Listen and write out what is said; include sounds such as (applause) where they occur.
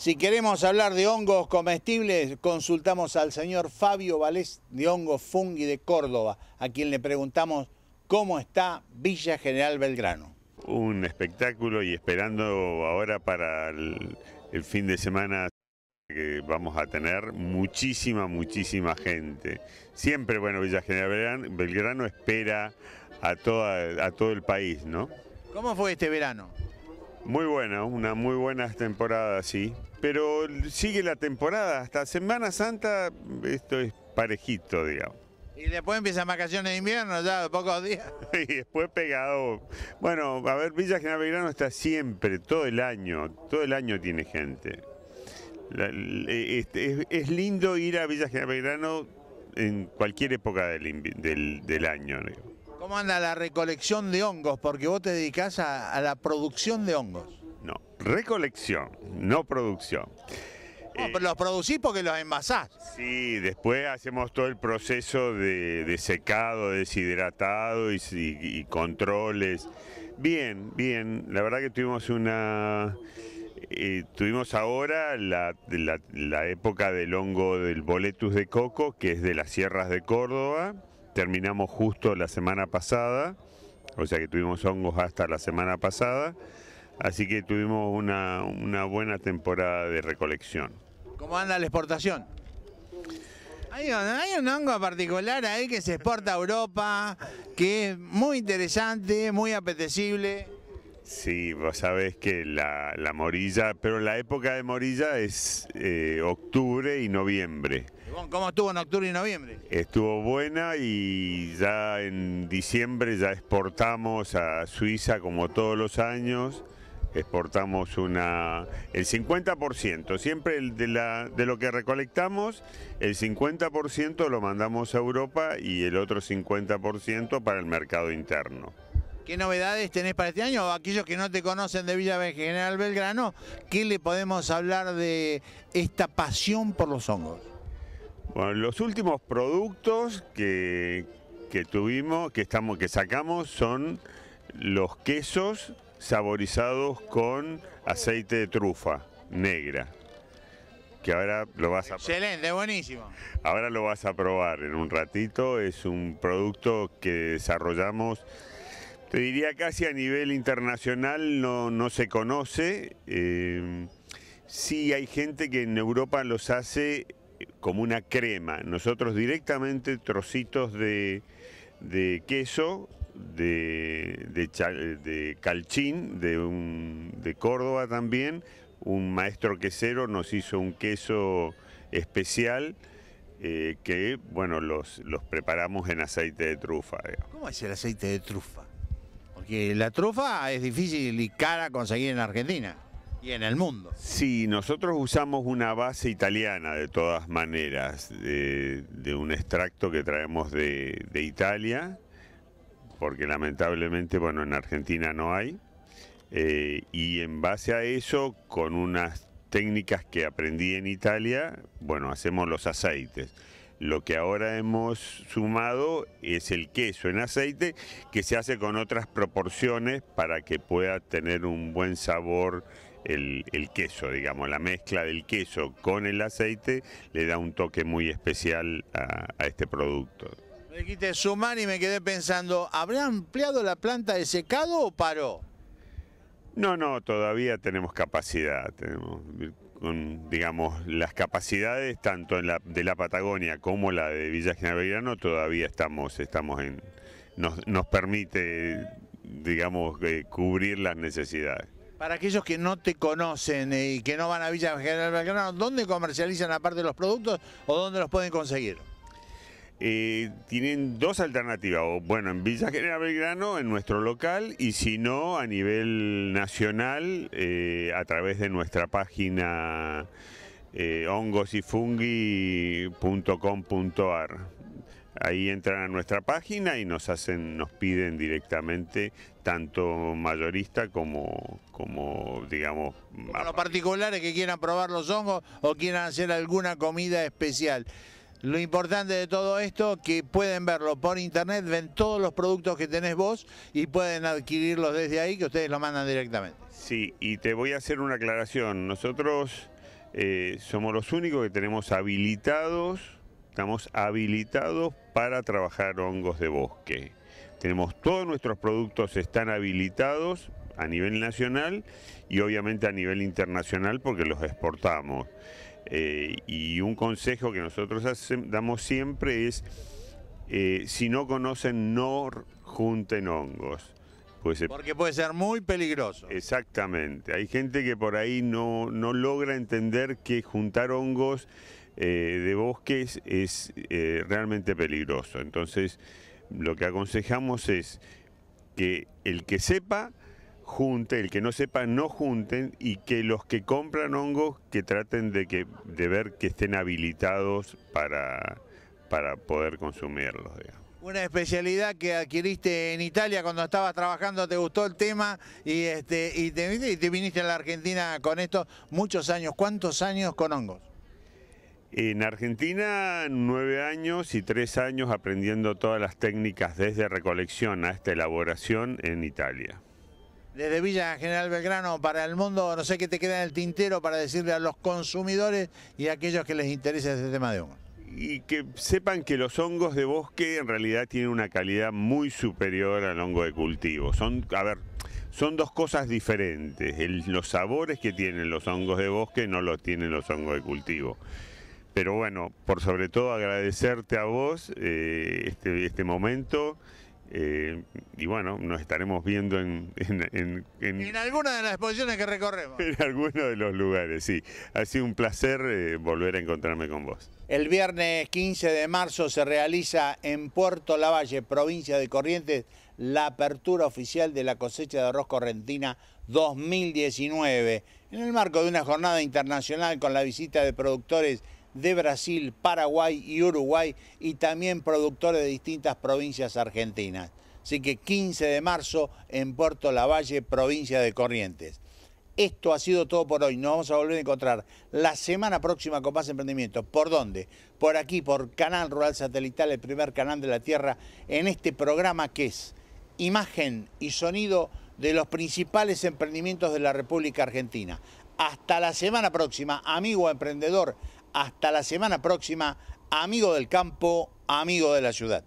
Si queremos hablar de hongos comestibles, consultamos al señor Fabio Valés de Hongos Fungi de Córdoba, a quien le preguntamos cómo está Villa General Belgrano. Un espectáculo y esperando ahora para el, el fin de semana que vamos a tener muchísima, muchísima gente. Siempre, bueno, Villa General Belgrano, Belgrano espera a, toda, a todo el país, ¿no? ¿Cómo fue este verano? Muy buena, una muy buena temporada, sí. Pero sigue la temporada, hasta Semana Santa esto es parejito, digamos. Y después empiezan vacaciones de invierno, ya de pocos días. (laughs) y después pegado. Bueno, a ver, Villa General Belgrano está siempre, todo el año, todo el año tiene gente. La- este, es, es lindo ir a Villa General Belgrano en cualquier época del, del, del año. ¿Cómo anda la recolección de hongos? Porque vos te dedicás a, a la producción de hongos. Recolección, no producción. No, Eh, pero los producís porque los envasás. Sí, después hacemos todo el proceso de, de secado, deshidratado y, y- y controles. Bien, bien. La verdad que tuvimos una... eh, tuvimos ahora la, la- la época del hongo del boletus de coco, que es de las sierras de Córdoba. Terminamos justo la semana pasada, o sea que tuvimos hongos hasta la semana pasada. Así que tuvimos una, una buena temporada de recolección. ¿Cómo anda la exportación? Hay un, hay un hongo particular ahí que se exporta a Europa, que es muy interesante, muy apetecible. Sí, vos sabés que la, la morilla, pero la época de morilla es eh, octubre y noviembre. ¿Cómo estuvo en octubre y noviembre? Estuvo buena y ya en diciembre ya exportamos a Suiza como todos los años. Exportamos una el 50%, siempre el de, la, de lo que recolectamos, el 50% lo mandamos a Europa y el otro 50% para el mercado interno. ¿Qué novedades tenés para este año? Aquellos que no te conocen de Villa General Belgrano, ¿qué le podemos hablar de esta pasión por los hongos? Bueno, los últimos productos que, que tuvimos, que estamos, que sacamos, son los quesos saborizados con aceite de trufa negra. Que ahora lo vas a Excelente, buenísimo. ahora lo vas a probar en un ratito. Es un producto que desarrollamos, te diría casi a nivel internacional, no, no se conoce. Eh, sí hay gente que en Europa los hace como una crema. Nosotros directamente trocitos de, de queso, de, de, de calchín, de, un, de Córdoba también. Un maestro quesero nos hizo un queso especial eh, que, bueno, los, los preparamos en aceite de trufa. digamos. ¿Cómo es el aceite de trufa? Porque la trufa es difícil y cara conseguir en Argentina y en el mundo. Sí, nosotros usamos una base italiana de todas maneras, de, de un extracto que traemos de, de Italia, porque lamentablemente, bueno, en Argentina no hay. Eh, y en base a eso, con unas técnicas que aprendí en Italia, bueno, hacemos los aceites. Lo que ahora hemos sumado es el queso en aceite que se hace con otras proporciones para que pueda tener un buen sabor el, queso, digamos, la mezcla del queso con el aceite le da un toque muy especial a este producto. Me dijiste sumar y me quedé pensando, ¿habrá ampliado la planta de secado o paró? No, no, todavía tenemos capacidad, tenemos, digamos, las capacidades tanto en la, de la Patagonia como la de Villa General Belgrano todavía estamos, estamos en, nos, nos permite, digamos, eh, cubrir las necesidades. Para aquellos que no te conocen eh, y que no van a Villa General Belgrano, ¿dónde comercializan aparte los productos o dónde los pueden conseguir? Eh, tienen dos alternativas, o bueno, en Villa General Belgrano, en nuestro local, y si no, a nivel nacional, eh, a través de nuestra página eh, hongosyfungi.com.ar. Ahí entran a nuestra página y nos hacen, nos piden directamente tanto mayorista como, como digamos, Para los particulares que quieran probar los hongos o quieran hacer alguna comida especial. Lo importante de todo esto que pueden verlo por internet, ven todos los productos que tenés vos y pueden adquirirlos desde ahí que ustedes lo mandan directamente. Sí, y te voy a hacer una aclaración. Nosotros eh, somos los únicos que tenemos habilitados, estamos habilitados para trabajar hongos de bosque. Tenemos todos nuestros productos están habilitados a nivel nacional y obviamente a nivel internacional porque los exportamos. Eh, y un consejo que nosotros damos siempre es, eh, si no conocen, no junten hongos. Pues, porque puede ser muy peligroso. Exactamente. Hay gente que por ahí no, no logra entender que juntar hongos eh, de bosques es realmente peligroso. Entonces, lo que aconsejamos es que el que sepa junte, el que no sepa no junten y que los que compran hongos que traten de, que, de ver que estén habilitados para, para poder consumirlos. Una especialidad que adquiriste en Italia cuando estabas trabajando, te gustó el tema y, este, y, te, y te viniste a la Argentina con esto muchos años. ¿Cuántos años con hongos? En Argentina, nueve años y tres años aprendiendo todas las técnicas desde recolección hasta elaboración en Italia. Desde Villa General Belgrano para el mundo, no sé qué te queda en el tintero para decirle a los consumidores y a aquellos que les interesa este tema de hongos. Y que sepan que los hongos de bosque en realidad tienen una calidad muy superior al hongo de cultivo. Son, a ver, son dos cosas diferentes. los sabores que tienen los hongos de bosque no los tienen los hongos de cultivo. Pero bueno, por sobre todo agradecerte a vos eh, este, este momento. Eh, y bueno, nos estaremos viendo en en, en, alguna de las exposiciones que recorremos. (laughs) En algunos de los lugares, sí. Ha sido un placer eh, volver a encontrarme con vos. El viernes 15 de marzo se realiza en Puerto Lavalle, provincia de Corrientes, la apertura oficial de la cosecha de arroz correntina 2019, en el marco de una jornada internacional con la visita de productores de Brasil, Paraguay y Uruguay y también productores de distintas provincias argentinas. Así que 15 de marzo en Puerto Lavalle, provincia de Corrientes. Esto ha sido todo por hoy. Nos vamos a volver a encontrar la semana próxima con más emprendimientos. ¿Por dónde? Por aquí, por Canal Rural Satelital, el primer canal de la Tierra, en este programa que es imagen y sonido de los principales emprendimientos de la República Argentina. Hasta la semana próxima, amigo emprendedor, hasta la semana próxima, amigo del campo, amigo de la ciudad.